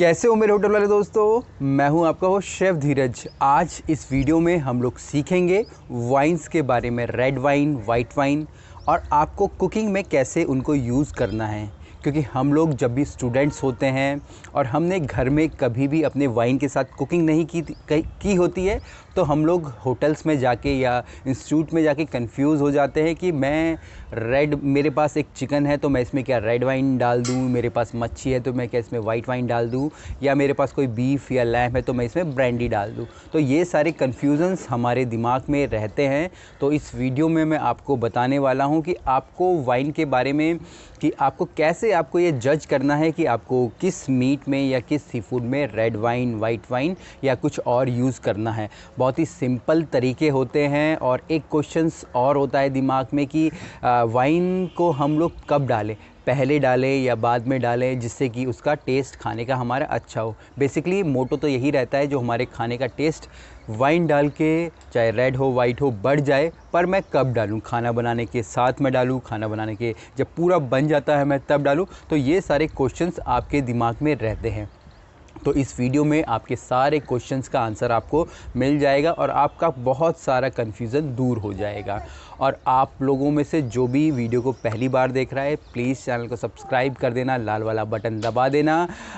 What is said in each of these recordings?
कैसे हो मेरे होटल वाले दोस्तों? मैं हूँ आपका वो शेफ़ धीरज। आज इस वीडियो में हम लोग सीखेंगे वाइन्स के बारे में, रेड वाइन वाइट वाइन, और आपको कुकिंग में कैसे उनको यूज़ करना है। क्योंकि हम लोग जब भी स्टूडेंट्स होते हैं और हमने घर में कभी भी अपने वाइन के साथ कुकिंग नहीं की की होती है तो हम लोग होटल्स में जाके या इंस्टीट्यूट में जाके कंफ्यूज हो जाते हैं कि मैं रेड मेरे पास एक चिकन है तो मैं इसमें क्या रेड वाइन डाल दूँ, मेरे पास मच्छी है तो मैं क्या इसमें वाइट वाइन डाल दूँ, या मेरे पास कोई बीफ या लैम्प है तो मैं इसमें ब्रांडी डाल दूँ। तो ये सारे कन्फ्यूज़न्स हमारे दिमाग में रहते हैं। तो इस वीडियो में मैं आपको बताने वाला हूँ कि आपको वाइन के बारे में, कि आपको कैसे आपको ये जज करना है कि आपको किस मीट में या किस सी फ़ूड में रेड वाइन वाइट वाइन या कुछ और यूज़ करना है। बहुत ही सिंपल तरीके होते हैं और एक क्वेश्चन और होता है दिमाग में कि वाइन को हम लोग कब डालें? पहले डालें या बाद में डालें जिससे कि उसका टेस्ट खाने का हमारा अच्छा हो। बेसिकली मोटो तो यही रहता है जो हमारे खाने का टेस्ट वाइन डाल के, चाहे रेड हो वाइट हो, बढ़ जाए, पर मैं कब डालूँ? खाना बनाने के साथ में डालूँ? खाना बनाने के जब पूरा बन जाता है, मैं तब डालूँ? तो ये सारे क्वेश्चंस आपके दिमाग में रहते हैं। तो इस वीडियो में आपके सारे क्वेश्चंस का आंसर आपको मिल जाएगा और आपका बहुत सारा कन्फ्यूज़न दूर हो जाएगा। और आप लोगों में से जो भी वीडियो को पहली बार देख रहा है प्लीज़ चैनल को सब्सक्राइब कर देना लाल वाला बटन दबा देना।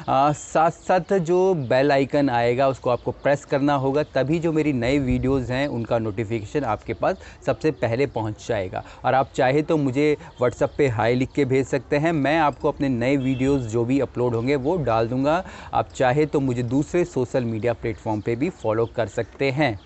आ, साथ साथ जो बेल आइकन आएगा उसको आपको प्रेस करना होगा तभी जो मेरी नई वीडियोज़ हैं उनका नोटिफिकेशन आपके पास सबसे पहले पहुँच जाएगा। और आप चाहे तो मुझे व्हाट्सअप पर हाई लिख के भेज सकते हैं मैं आपको अपने नए वीडियोज़ जो भी अपलोड होंगे वो डाल दूँगा। आप चाहे तो मुझे दूसरे सोशल मीडिया प्लेटफॉर्म पे भी फॉलो कर सकते हैं।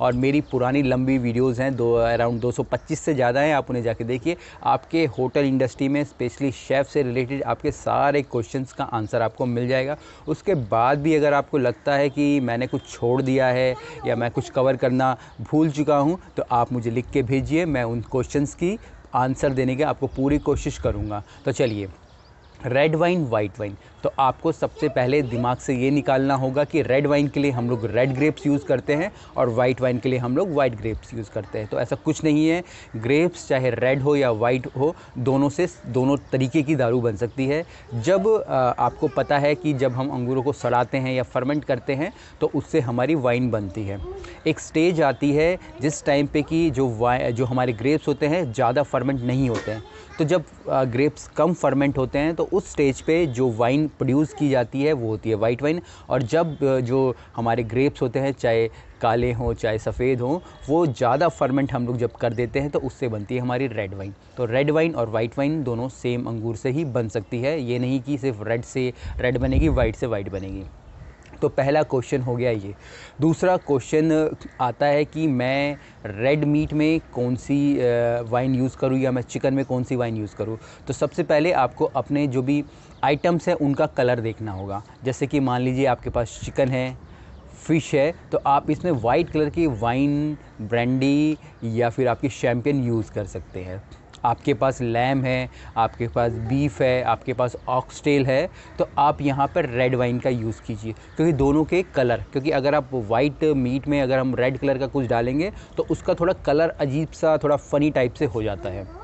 और मेरी पुरानी लंबी वीडियोस हैं, दो, अराउंड 225 से ज़्यादा हैं, आप उन्हें जाके देखिए। आपके होटल इंडस्ट्री में स्पेशली शेफ़ से रिलेटेड आपके सारे क्वेश्चंस का आंसर आपको मिल जाएगा। उसके बाद भी अगर आपको लगता है कि मैंने कुछ छोड़ दिया है या मैं कुछ कवर करना भूल चुका हूँ तो आप मुझे लिख के भेजिए, मैं उन क्वेश्चन की आंसर देने की आपको पूरी कोशिश करूँगा। तो चलिए, रेड वाइन, वाइट वाइन। तो आपको सबसे पहले दिमाग से ये निकालना होगा कि रेड वाइन के लिए हम लोग रेड ग्रेप्स यूज़ करते हैं और वाइट वाइन के लिए हम लोग वाइट ग्रेप्स यूज़ करते हैं। तो ऐसा कुछ नहीं है। ग्रेप्स चाहे रेड हो या वाइट हो, दोनों से दोनों तरीके की दारू बन सकती है। जब आपको पता है कि जब हम अंगूरों को सड़ाते हैं या फर्मेंट करते हैं तो उससे हमारी वाइन बनती है। एक स्टेज आती है जिस टाइम पे कि जो जो हमारे ग्रेप्स होते हैं, ज़्यादा फर्मेंट नहीं होते हैं। तो जब ग्रेप्स कम फर्मेंट होते हैं तो उस स्टेज पे जो वाइन प्रोड्यूस की जाती है, वो होती है वाइट वाइन और जब जो हमारे ग्रेप्स होते हैं, चाहे काले हों, चाहे सफ़ेद हों, वो ज़्यादा फर्मेंट हम लोग जब कर देते हैं तो उससे बनती है हमारी रेड वाइन तो रेड वाइन और वाइट वाइन दोनों सेम अंगूर से ही बन सकती है. ये नहीं कि सिर्फ़ रेड से रेड बनेगी वाइट से वाइट बनेगी. तो पहला क्वेश्चन हो गया ये. दूसरा क्वेश्चन आता है कि मैं रेड मीट में कौन सी वाइन यूज़ करूँ, या मैं चिकन में कौन सी वाइन यूज़ करूँ? तो सबसे पहले आपको अपने जो भी आइटम्स हैं, उनका कलर देखना होगा। जैसे कि मान लीजिए आपके पास चिकन है, फ़िश है तो आप इसमें वाइट कलर की वाइन, ब्रांडी या फिर आपकी शैम्पियन यूज़ कर सकते हैं। आपके पास लैम है, आपके पास बीफ है, आपके पास ऑक्सटेल है तो आप यहाँ पर रेड वाइन का यूज़ कीजिए। क्योंकि दोनों के कलर, क्योंकि अगर आप वाइट मीट में अगर हम रेड कलर का कुछ डालेंगे तो उसका थोड़ा कलर अजीब सा, थोड़ा फ़नी टाइप से हो जाता है।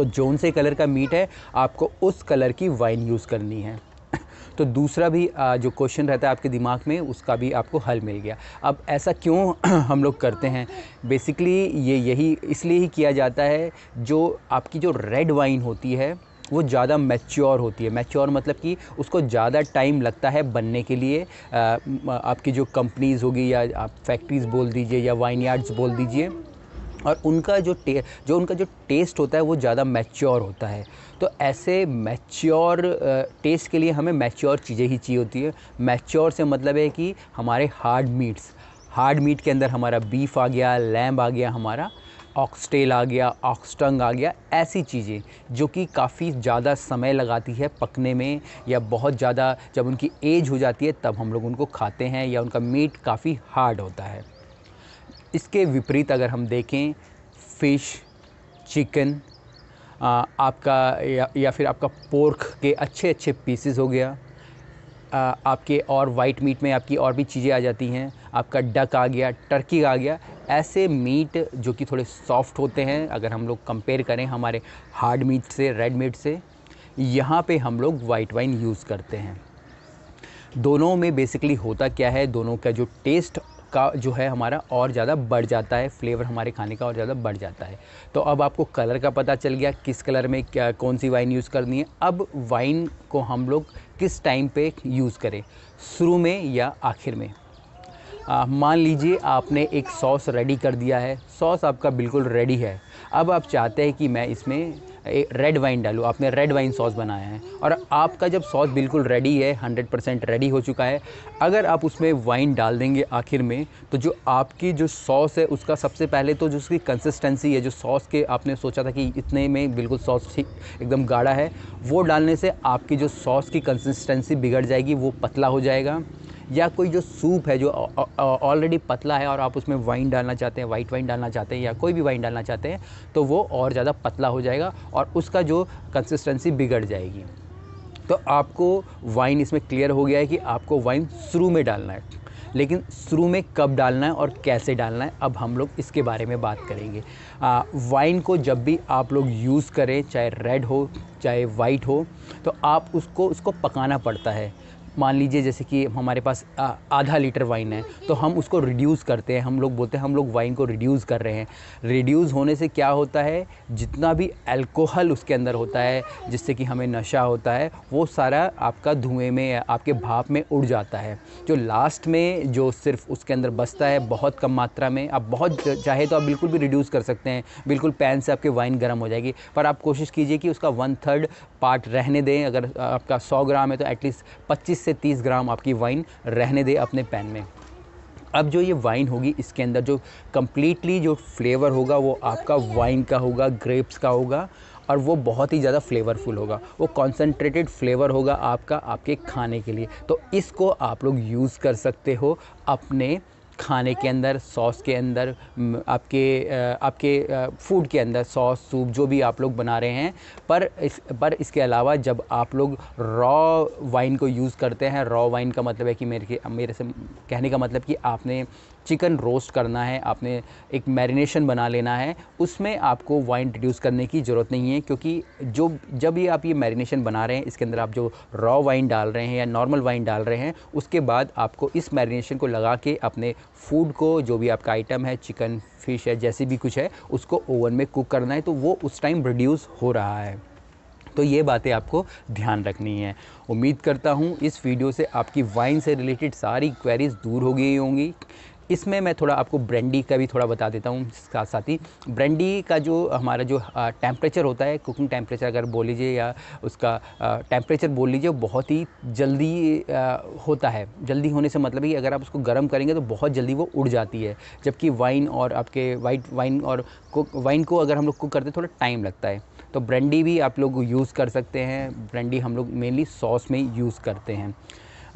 तो जोन से कलर का मीट है, आपको उस कलर की वाइन यूज़ करनी है। तो दूसरा भी जो क्वेश्चन रहता है आपके दिमाग में, उसका भी आपको हल मिल गया। अब ऐसा क्यों हम लोग करते हैं? बेसिकली ये यही, इसलिए ही किया जाता है, जो आपकी जो रेड वाइन होती है, वो ज़्यादा मैच्योर होती है। मैच्योर मतलब कि उसको ज़्यादा टाइम लगता है बनने के लिए। आपकी जो कंपनीज़ होगी या आप फैक्ट्रीज़ बोल दीजिए या वाइन यार्ड्स बोल दीजिए और उनका जो टे, जो उनका जो टेस्ट होता है वो ज़्यादा मैच्योर होता है। तो ऐसे मैच्योर टेस्ट के लिए हमें मैच्योर चीज़ें ही चाहिए होती है। मैच्योर से मतलब है कि हमारे हार्ड मीट्स हार्ड मीट के अंदर हमारा बीफ आ गया लैम्ब आ गया, हमारा ऑक्सटेल आ गया ऑक्सटंग आ गया, ऐसी चीज़ें जो कि काफ़ी ज़्यादा समय लगाती है पकने में या बहुत ज़्यादा जब उनकी एज हो जाती है तब हम लोग उनको खाते हैं या उनका मीट काफ़ी हार्ड होता है। इसके विपरीत अगर हम देखें फ़िश चिकन आपका या, या फिर आपका पोर्क के अच्छे अच्छे पीसेस हो गया। आ, आपके और वाइट मीट में आपकी और भी चीज़ें आ जाती हैं। आपका डक आ गया टर्की आ गया। ऐसे मीट जो कि थोड़े सॉफ्ट होते हैं अगर हम लोग कंपेयर करें हमारे हार्ड मीट से रेड मीट से यहाँ पे हम लोग वाइट वाइन यूज़ करते हैं। दोनों में बेसिकली होता क्या है? दोनों का जो टेस्ट का जो है हमारा और ज़्यादा बढ़ जाता है, फ्लेवर हमारे खाने का और ज़्यादा बढ़ जाता है। तो अब आपको कलर का पता चल गया किस कलर में क्या कौन सी वाइन यूज़ करनी है। अब वाइन को हम लोग किस टाइम पे यूज़ करें, शुरू में या आखिर में? मान लीजिए आपने एक सॉस रेडी कर दिया है, सॉस आपका बिल्कुल रेडी है। अब आप चाहते हैं कि मैं इसमें रेड वाइन डालूँ। आपने रेड वाइन सॉस बनाया है। और आपका जब सॉस बिल्कुल रेडी है हंड्रेड परसेंट रेडी हो चुका है, अगर आप उसमें वाइन डाल देंगे आखिर में तो जो आपकी जो सॉस है, उसका सबसे पहले तो जो उसकी कंसिस्टेंसी है, जो सॉस के आपने सोचा था कि इतने में बिल्कुल सॉस ठीक, एकदम गाढ़ा है, वो डालने से आपकी जो सॉस की कंसिस्टेंसी बिगड़ जाएगी, वो पतला हो जाएगा। या कोई जो सूप है जो ऑलरेडी पतला है और आप उसमें वाइन डालना चाहते हैं वाइट वाइन डालना चाहते हैं या कोई भी वाइन डालना चाहते हैं तो वो और ज़्यादा पतला हो जाएगा और उसका जो कंसिस्टेंसी बिगड़ जाएगी। तो आपको वाइन इसमें क्लियर हो गया है कि आपको वाइन शुरू में डालना है। लेकिन शुरू में कब डालना है और कैसे डालना है अब हम लोग इसके बारे में बात करेंगे। आ, वाइन को जब भी आप लोग यूज़ करें चाहे रेड हो चाहे वाइट हो तो आप उसको उसको पकाना पड़ता है। मान लीजिए जैसे कि हमारे पास आधा लीटर वाइन है तो हम उसको रिड्यूस करते हैं। हम लोग बोलते हैं, हम लोग वाइन को रिड्यूस कर रहे हैं। रिड्यूस होने से क्या होता है? जितना भी अल्कोहल उसके अंदर होता है, जिससे कि हमें नशा होता है, वो सारा आपका धुएँ में आपके भाप में उड़ जाता है। जो लास्ट में जो सिर्फ़ उसके अंदर बसता है, बहुत कम मात्रा में, आप बहुत चाहे तो आप बिल्कुल भी रिड्यूस कर सकते हैं। बिल्कुल पैन से आपके वाइन गर्म हो जाएगी। पर आप कोशिश कीजिए कि उसका वन थर्ड पार्ट रहने दें। अगर आपका सौ ग्राम है तो एटलीस्ट पच्चीस से तीस ग्राम आपकी वाइन रहने दे अपने पैन में। अब जो ये वाइन होगी, इसके अंदर जो कम्प्लीटली जो फ्लेवर होगा, वो आपका वाइन का होगा ग्रेप्स का होगा, और वो बहुत ही ज़्यादा फ्लेवरफुल होगा। वो कॉन्सनट्रेटेड फ्लेवर होगा आपका आपके खाने के लिए। तो इसको आप लोग यूज़ कर सकते हो अपने खाने के अंदर, सॉस के अंदर आपके आपके फ़ूड के अंदर, सॉस सूप जो भी आप लोग बना रहे हैं। पर इस, पर इसके अलावा जब आप लोग रॉ वाइन को यूज़ करते हैं रॉ वाइन का मतलब है कि मेरे मेरे से, कहने का मतलब कि आपने चिकन रोस्ट करना है, आपने एक मैरिनेशन बना लेना है, उसमें आपको वाइन रिड्यूस करने की ज़रूरत नहीं है, क्योंकि जो, जब ये आप ये मैरिनेशन बना रहे हैं, इसके अंदर आप जो रॉ वाइन डाल रहे हैं या नॉर्मल वाइन डाल रहे हैं, उसके बाद आपको इस मैरिनेशन को लगा के अपने फ़ूड को, जो भी आपका आइटम है चिकन फ़िश है, जैसे भी कुछ है, उसको ओवन में कुक करना है तो वो उस टाइम रिड्यूस हो रहा है। तो ये बातें आपको ध्यान रखनी है। उम्मीद करता हूँ इस वीडियो से आपकी वाइन से रिलेटेड सारी क्वेरीज दूर हो गई होंगी। इसमें मैं थोड़ा आपको ब्रेंडी का भी थोड़ा बता देता हूँ साथ साथ ही ब्रेंडी का जो हमारा जो टेम्परेचर होता है कुकिंग टेम्परेचर अगर बोल लीजिए या उसका टेम्परेचर बोल लीजिए बहुत ही जल्दी होता है। जल्दी होने से मतलब कि अगर आप उसको गर्म करेंगे तो बहुत जल्दी वो उड़ जाती है, जबकि वाइन और आपके वाइट वाइन और वाइन को अगर हम लोग कुक करते थोड़ा टाइम लगता है। तो ब्रेंडी भी आप लोग यूज़ कर सकते हैं ब्रेंडी हम लोग मेनली सॉस में यूज़ करते हैं।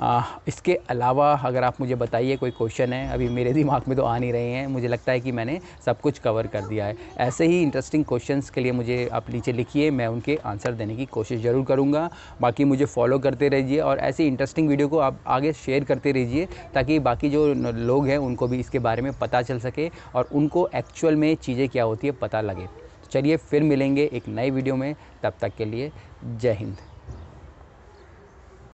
आ, इसके अलावा अगर आप मुझे बताइए कोई क्वेश्चन है अभी मेरे दिमाग में तो आ नहीं रहे हैं मुझे लगता है कि मैंने सब कुछ कवर कर दिया है। ऐसे ही इंटरेस्टिंग क्वेश्चंस के लिए मुझे आप नीचे लिखिए मैं उनके आंसर देने की कोशिश ज़रूर करूँगा। बाकी मुझे फॉलो करते रहिए और ऐसी इंटरेस्टिंग वीडियो को आप आगे शेयर करते रहिए ताकि बाकी जो लोग हैं उनको भी इसके बारे में पता चल सके और उनको एक्चुअल में चीज़ें क्या होती है पता लगे। चलिए फिर मिलेंगे एक नए वीडियो में तब तक के लिए जय हिंद।